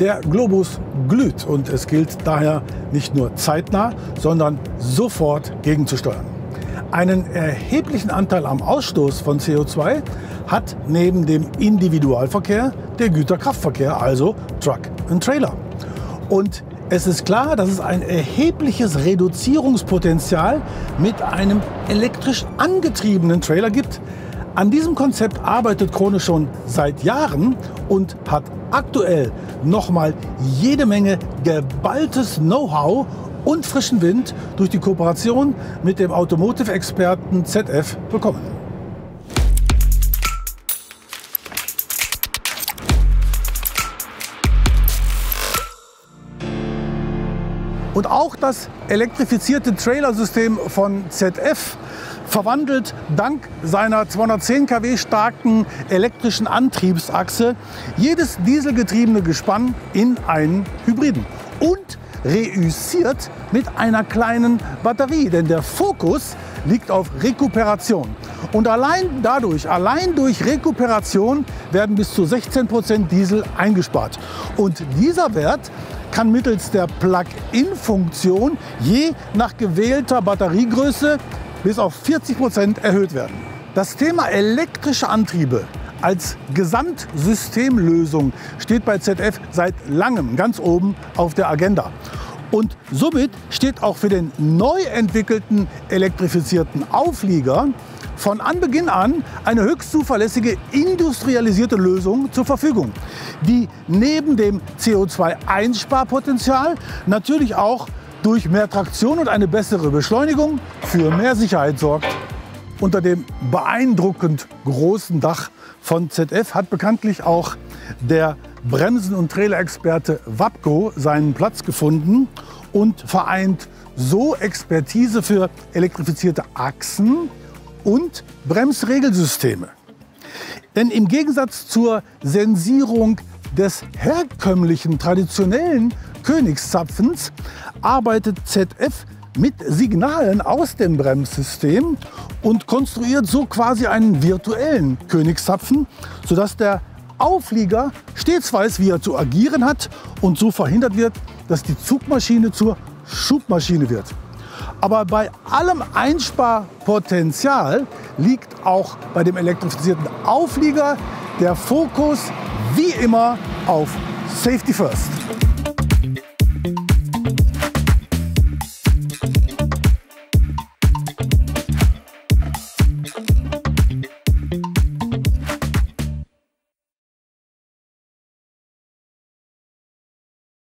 Der Globus glüht und es gilt daher nicht nur zeitnah, sondern sofort gegenzusteuern. Einen erheblichen Anteil am Ausstoß von CO2 hat neben dem Individualverkehr der Güterkraftverkehr, also Truck und Trailer. Und es ist klar, dass es ein erhebliches Reduzierungspotenzial mit einem elektrisch angetriebenen Trailer gibt. An diesem Konzept arbeitet Krone schon seit Jahren und hat aktuell nochmal jede Menge geballtes Know-how und frischen Wind durch die Kooperation mit dem Automotive-Experten ZF bekommen. Und auch das elektrifizierte Trailersystem von ZF verwandelt dank seiner 210 kW starken elektrischen Antriebsachse jedes dieselgetriebene Gespann in einen Hybriden. Und reüssiert mit einer kleinen Batterie, denn der Fokus liegt auf Rekuperation. Und allein dadurch, allein durch Rekuperation werden bis zu 16 Prozent Diesel eingespart. Und dieser Wert kann mittels der Plug-in-Funktion je nach gewählter Batteriegröße bis auf 40 Prozent erhöht werden. Das Thema elektrische Antriebe als Gesamtsystemlösung steht bei ZF seit langem ganz oben auf der Agenda. Und somit steht auch für den neu entwickelten elektrifizierten Auflieger von Anbeginn an eine höchst zuverlässige industrialisierte Lösung zur Verfügung, die neben dem CO2-Einsparpotenzial natürlich auch durch mehr Traktion und eine bessere Beschleunigung für mehr Sicherheit sorgt. Unter dem beeindruckend großen Dach von ZF hat bekanntlich auch der Bremsen- und Trailer-Experte Wapco seinen Platz gefunden und vereint so Expertise für elektrifizierte Achsen, und Bremsregelsysteme. Denn im Gegensatz zur Sensierung des herkömmlichen, traditionellen Königszapfens arbeitet ZF mit Signalen aus dem Bremssystem und konstruiert so quasi einen virtuellen Königszapfen, sodass der Auflieger stets weiß, wie er zu agieren hat und so verhindert wird, dass die Zugmaschine zur Schubmaschine wird. Aber bei allem Einsparpotenzial liegt auch bei dem elektrifizierten Auflieger der Fokus wie immer auf Safety First.